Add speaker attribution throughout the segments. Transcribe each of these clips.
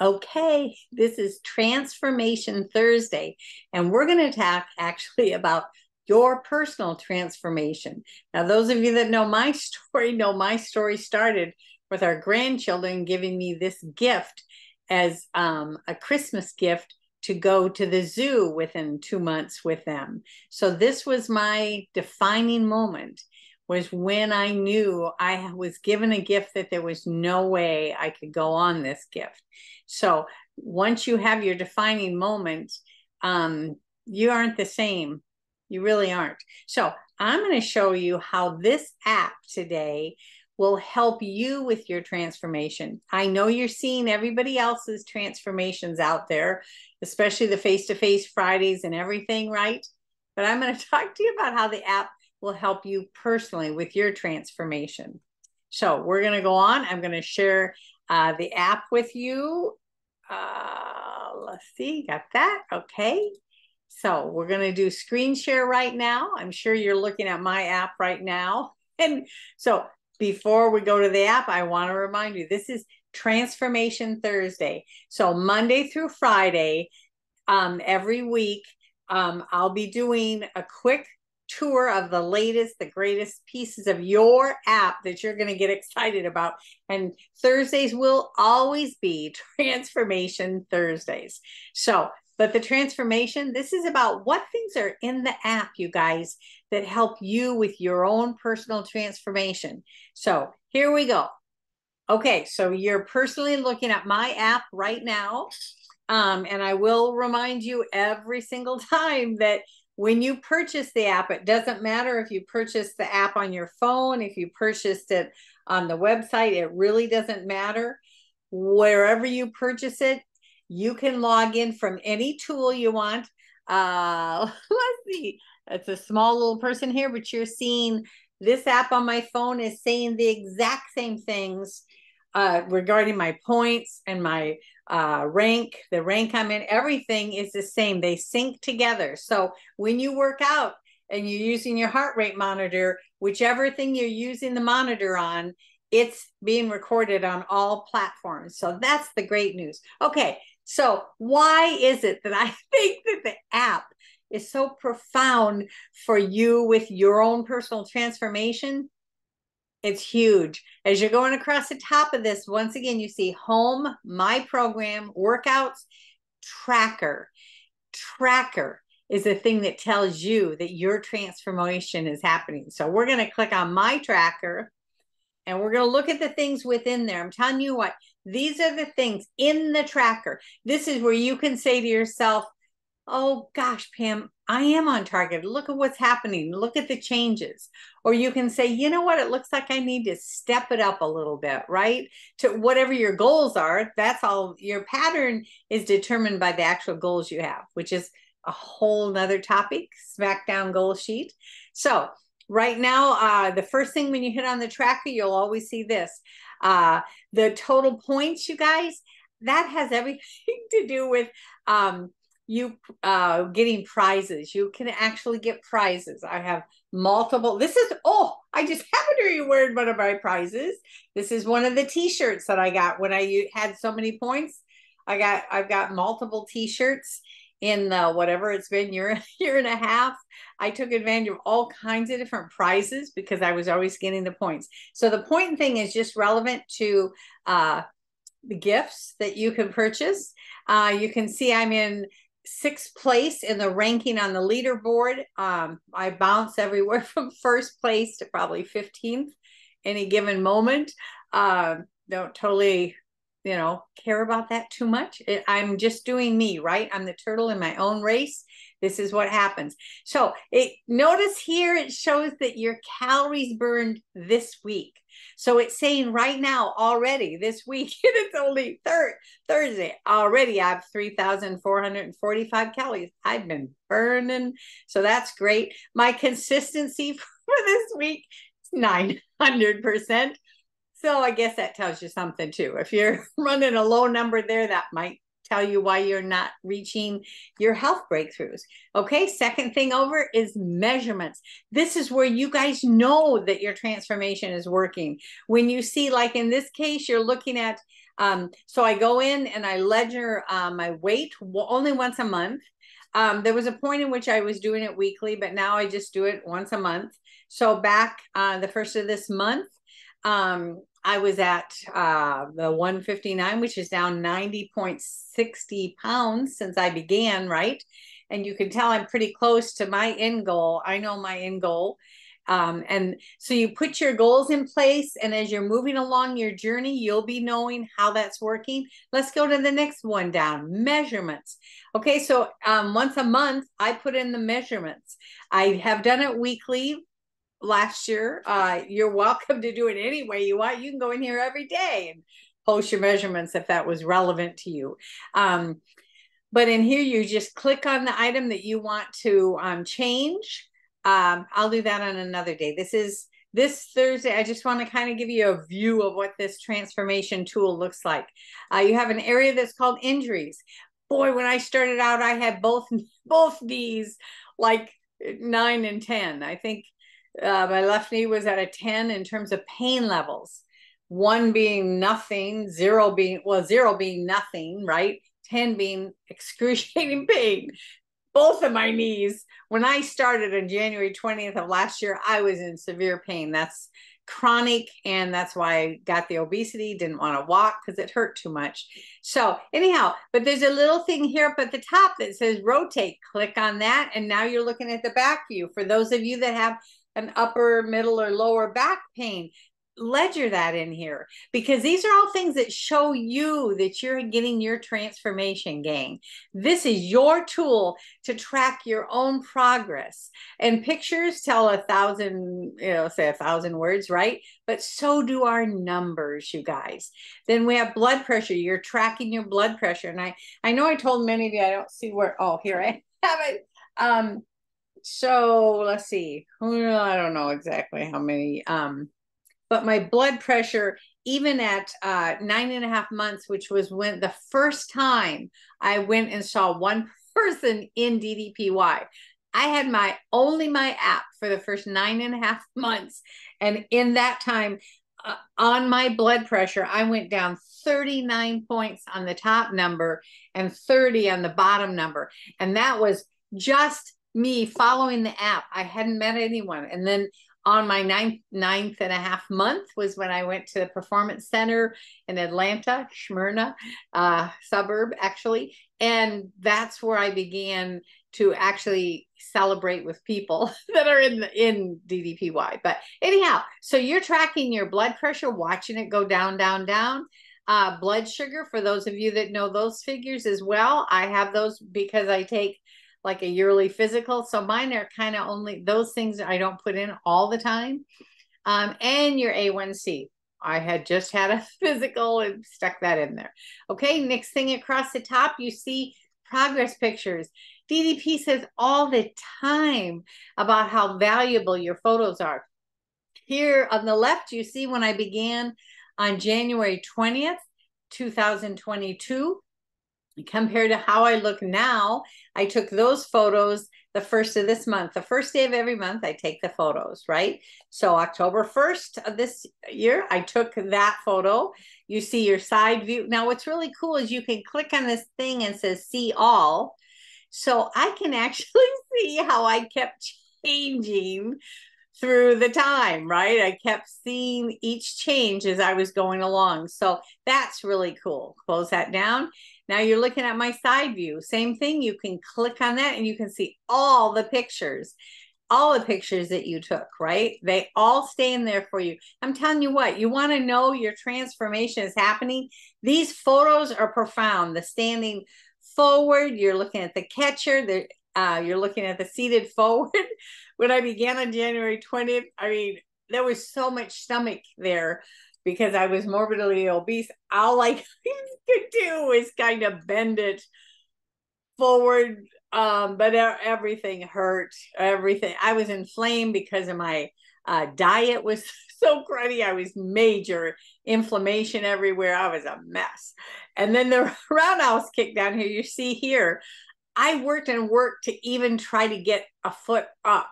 Speaker 1: Okay, this is Transformation Thursday, and we're going to talk actually about your personal transformation. Now, those of you that know my story know my story started with our grandchildren giving me this gift as um, a Christmas gift to go to the zoo within two months with them. So, this was my defining moment was when I knew I was given a gift that there was no way I could go on this gift. So once you have your defining moment, um, you aren't the same. You really aren't. So I'm going to show you how this app today will help you with your transformation. I know you're seeing everybody else's transformations out there, especially the face to face Fridays and everything, right? But I'm going to talk to you about how the app will help you personally with your transformation. So we're going to go on. I'm going to share uh, the app with you. Uh, let's see, got that. Okay. So we're going to do screen share right now. I'm sure you're looking at my app right now. And so before we go to the app, I want to remind you this is Transformation Thursday. So Monday through Friday, um, every week, um, I'll be doing a quick tour of the latest, the greatest pieces of your app that you're going to get excited about. And Thursdays will always be Transformation Thursdays. So, but the transformation, this is about what things are in the app, you guys, that help you with your own personal transformation. So, here we go. Okay, so you're personally looking at my app right now. Um, and I will remind you every single time that when you purchase the app, it doesn't matter if you purchase the app on your phone, if you purchased it on the website, it really doesn't matter. Wherever you purchase it, you can log in from any tool you want. Uh, let's see, it's a small little person here, but you're seeing this app on my phone is saying the exact same things uh, regarding my points and my uh, rank, the rank I'm in, everything is the same. They sync together. So when you work out and you're using your heart rate monitor, whichever thing you're using the monitor on, it's being recorded on all platforms. So that's the great news. Okay, so why is it that I think that the app is so profound for you with your own personal transformation? It's huge. As you're going across the top of this, once again, you see home, my program, workouts, tracker. Tracker is the thing that tells you that your transformation is happening. So we're going to click on my tracker and we're going to look at the things within there. I'm telling you what, these are the things in the tracker. This is where you can say to yourself, oh gosh, Pam, I am on target. Look at what's happening. Look at the changes. Or you can say, you know what? It looks like I need to step it up a little bit, right? To whatever your goals are. That's all. Your pattern is determined by the actual goals you have, which is a whole nother topic, SmackDown goal sheet. So, right now, uh, the first thing when you hit on the tracker, you'll always see this. Uh, the total points, you guys, that has everything to do with um, you uh getting prizes. You can actually get prizes. I have multiple this is oh i just happened to be wearing one of my prizes. This is one of the t-shirts that i got when i had so many points. I got i've got multiple t-shirts in the whatever it's been year year and a half. I took advantage of all kinds of different prizes because i was always getting the points. So the point thing is just relevant to uh the gifts that you can purchase. Uh, you can see i'm in sixth place in the ranking on the leaderboard. Um, I bounce everywhere from first place to probably 15th any given moment. Uh, don't totally, you know, care about that too much. It, I'm just doing me, right? I'm the turtle in my own race. This is what happens. So it notice here it shows that your calories burned this week. So it's saying right now already this week, and it's only third Thursday already. I have three thousand four hundred and forty-five calories. I've been burning, so that's great. My consistency for this week is nine hundred percent. So I guess that tells you something too. If you're running a low number there, that might tell you why you're not reaching your health breakthroughs. Okay, second thing over is measurements. This is where you guys know that your transformation is working. When you see, like in this case, you're looking at Um, so I go in and I ledger uh, my weight only once a month. Um, there was a point in which I was doing it weekly, but now I just do it once a month. So back uh, the first of this month, um, I was at uh, the 159, which is down 90.60 pounds since I began, right? And you can tell I'm pretty close to my end goal. I know my end goal. Um, and so you put your goals in place, and as you're moving along your journey, you'll be knowing how that's working. Let's go to the next one down measurements. Okay, so um, once a month, I put in the measurements. I have done it weekly last year. Uh, you're welcome to do it any way you want. You can go in here every day and post your measurements if that was relevant to you. Um, but in here, you just click on the item that you want to um, change um, I'll do that on another day. This is this Thursday. I just want to kind of give you a view of what this transformation tool looks like. Uh, you have an area that's called injuries. Boy, when I started out, I had both both knees like nine and ten. I think uh, my left knee was at a ten in terms of pain levels. One being nothing, zero being well, zero being nothing, right? 10 being excruciating pain both of my knees. When I started on January 20th of last year, I was in severe pain. That's chronic, and that's why I got the obesity, didn't want to walk because it hurt too much. So, anyhow, but there's a little thing here up at the top that says rotate. Click on that, and now you're looking at the back view. For those of you that have an upper, middle, or lower back pain, ledger that in here because these are all things that show you that you're getting your transformation gang. This is your tool to track your own progress. And pictures tell a thousand, you know, say a thousand words, right? But so do our numbers, you guys. Then we have blood pressure. You're tracking your blood pressure. And I, I know I told many of you, I don't see where, oh, here I have it. Um, so let's see. I don't know exactly how many. Um, but my blood pressure even at uh, nine and a half months which was when the first time i went and saw one person in ddpy i had my only my app for the first nine and a half months and in that time uh, on my blood pressure i went down 39 points on the top number and 30 on the bottom number and that was just me following the app i hadn't met anyone and then on my ninth ninth and a half month was when I went to the performance center in Atlanta, Smyrna uh, suburb actually, and that's where I began to actually celebrate with people that are in the, in DDPY. But anyhow, so you're tracking your blood pressure, watching it go down, down, down. Uh, blood sugar for those of you that know those figures as well. I have those because I take like a yearly physical. So mine are kind of only those things I don't put in all the time. Um, and your A1C. I had just had a physical and stuck that in there. Okay, next thing across the top, you see progress pictures. DDP says all the time about how valuable your photos are. Here on the left, you see when I began on January 20th, 2022 compared to how I look now, I took those photos the first of this month. The first day of every month, I take the photos, right? So October 1st of this year, I took that photo. You see your side view. Now, what's really cool is you can click on this thing and says see all. So I can actually see how I kept changing through the time, right? I kept seeing each change as I was going along. So that's really cool. Close that down. Now you're looking at my side view. Same thing. You can click on that and you can see all the pictures, all the pictures that you took, right? They all stay in there for you. I'm telling you what, you want to know your transformation is happening. These photos are profound. The standing forward, you're looking at the catcher, the, uh, you're looking at the seated forward. when I began on January 20th, I mean, there was so much stomach there because I was morbidly obese, all I could do was kind of bend it forward. Um, but everything hurt. Everything. I was inflamed because of my uh, diet was so cruddy. I was major inflammation everywhere. I was a mess. And then the roundhouse kick down here, you see here, I worked and worked to even try to get a foot up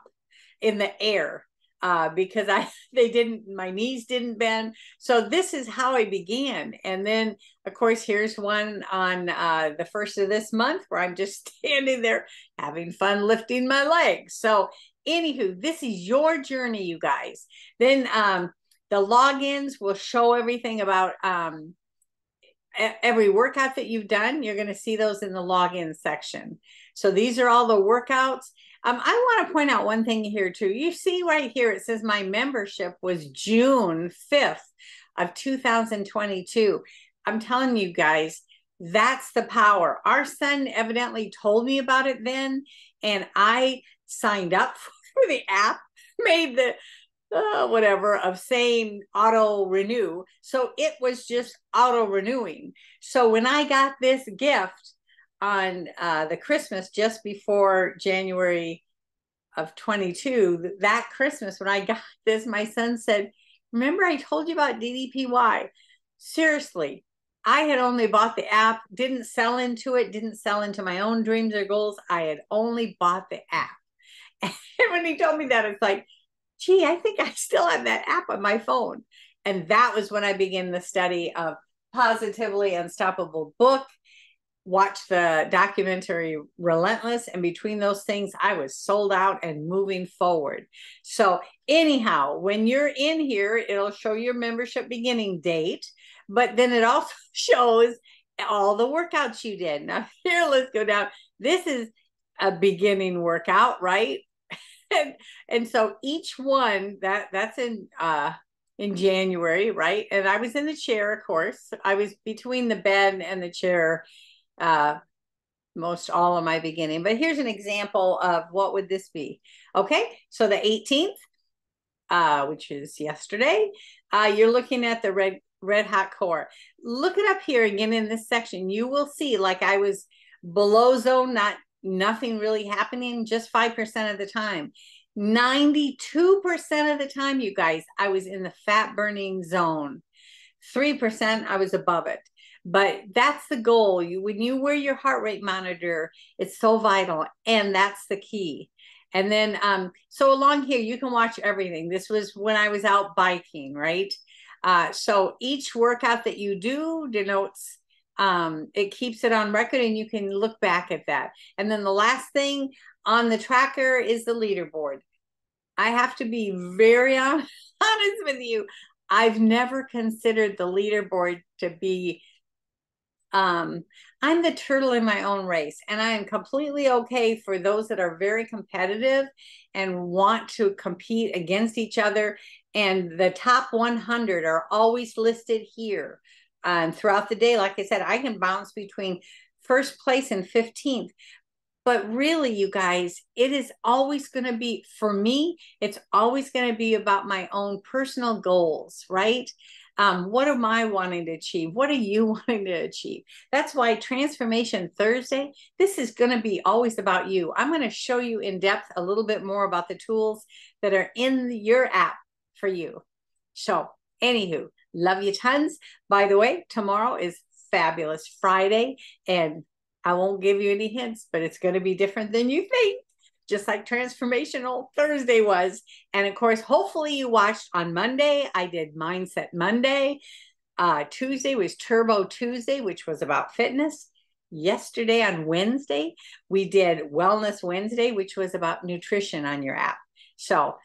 Speaker 1: in the air uh, because I they didn't my knees didn't bend. So this is how I began. And then of course here's one on uh, the first of this month where I'm just standing there having fun lifting my legs. So anywho, this is your journey, you guys. Then um, the logins will show everything about um, every workout that you've done. You're going to see those in the login section. So these are all the workouts. Um, I want to point out one thing here too. You see right here, it says my membership was June 5th of 2022. I'm telling you guys, that's the power. Our son evidently told me about it then, and I signed up for the app, made the uh, whatever of saying auto renew. So it was just auto renewing. So when I got this gift, on uh, the Christmas just before January of 22, that Christmas when I got this, my son said, Remember, I told you about DDPY? Seriously, I had only bought the app, didn't sell into it, didn't sell into my own dreams or goals. I had only bought the app. And when he told me that, it's like, gee, I think I still have that app on my phone. And that was when I began the study of Positively Unstoppable book watched the documentary Relentless, and between those things, I was sold out and moving forward. So, anyhow, when you're in here, it'll show your membership beginning date, but then it also shows all the workouts you did. Now, here, let's go down. This is a beginning workout, right? and, and so each one that that's in uh in January, right? And I was in the chair, of course. I was between the bed and the chair uh, most all of my beginning. But here's an example of what would this be. Okay, so the 18th, uh, which is yesterday, uh, you're looking at the red red hot core. Look it up here again in this section. You will see like I was below zone, not nothing really happening, just 5% of the time. 92% of the time, you guys, I was in the fat burning zone. 3% I was above it but that's the goal. You when you wear your heart rate monitor it's so vital and that's the key. And then um so along here you can watch everything. This was when i was out biking right? Uh so each workout that you do denotes um it keeps it on record and you can look back at that. And then the last thing on the tracker is the leaderboard. I have to be very honest with you. I've never considered the leaderboard to be um, I'm the turtle in my own race, and I am completely okay for those that are very competitive and want to compete against each other. And the top 100 are always listed here. And throughout the day, like I said, I can bounce between first place and 15th. But really, you guys, it is always going to be, for me, it's always going to be about my own personal goals, right? Um, what am I wanting to achieve? What are you wanting to achieve? That's why Transformation Thursday, this is going to be always about you. I'm going to show you in depth a little bit more about the tools that are in your app for you. So, anywho, love you tons. By the way, tomorrow is Fabulous Friday, and I won't give you any hints, but it's going to be different than you think just like Transformational Thursday was. And of course, hopefully you watched on Monday. I did Mindset Monday. Uh, Tuesday was Turbo Tuesday, which was about fitness. Yesterday on Wednesday, we did Wellness Wednesday, which was about nutrition on your app. So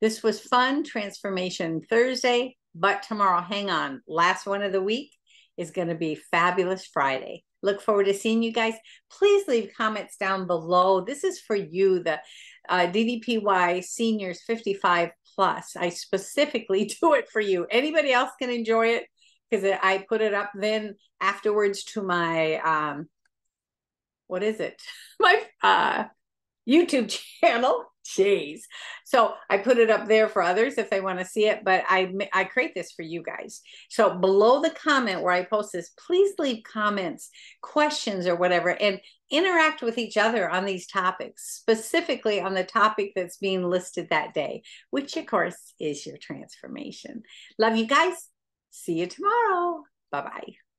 Speaker 1: this was fun, Transformation Thursday. But tomorrow, hang on, last one of the week is going to be Fabulous Friday. Look forward to seeing you guys. Please leave comments down below. This is for you, the uh, DDPY seniors 55 plus. I specifically do it for you. Anybody else can enjoy it because I put it up then afterwards to my um, what is it? My uh, YouTube channel. Jeez. So I put it up there for others if they want to see it, but I I create this for you guys. So below the comment where I post this, please leave comments, questions or whatever and interact with each other on these topics, specifically on the topic that's being listed that day, which of course is your transformation. Love you guys. See you tomorrow. Bye-bye.